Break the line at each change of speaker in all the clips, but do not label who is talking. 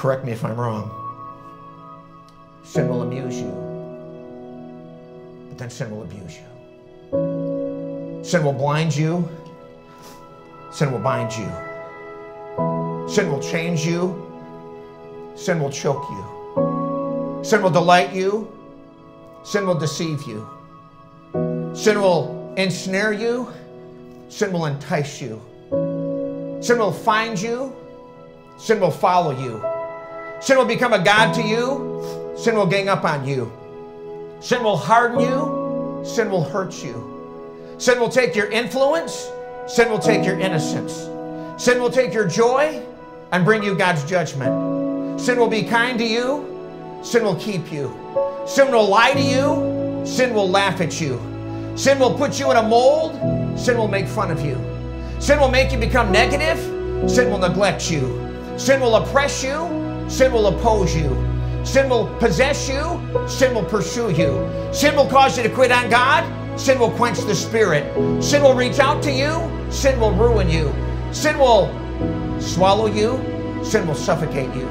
Correct me if I'm wrong. Sin will amuse you, but then sin will abuse you. Sin will blind you, sin will bind you. Sin will change you, sin will choke you. Sin will delight you, sin will deceive you. Sin will ensnare you, sin will entice you. Sin will find you, sin will follow you. Sin will become a God to you, sin will gang up on you. Sin will harden you, sin will hurt you. Sin will take your influence, sin will take your innocence. Sin will take your joy and bring you God's judgment. Sin will be kind to you, sin will keep you. Sin will lie to you, sin will laugh at you. Sin will put you in a mold, sin will make fun of you. Sin will make you become negative, sin will neglect you. Sin will oppress you, sin will oppose you. Sin will possess you, sin will pursue you. Sin will cause you to quit on God, sin will quench the spirit. Sin will reach out to you, sin will ruin you. Sin will swallow you, sin will suffocate you.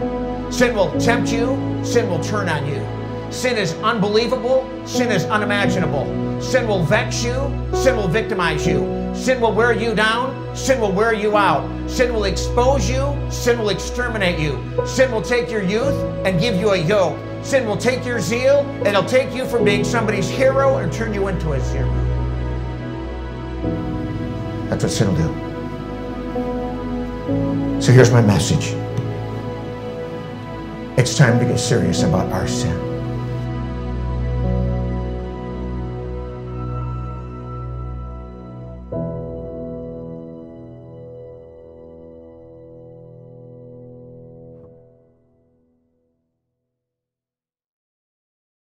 Sin will tempt you, sin will turn on you. Sin is unbelievable, sin is unimaginable. Sin will vex you, sin will victimize you. Sin will wear you down, sin will wear you out. Sin will expose you, sin will exterminate you. Sin will take your youth and give you a yoke. Sin will take your zeal and it'll take you from being somebody's hero and turn you into a zero. That's what sin will do. So here's my message. It's time to get serious about our sin.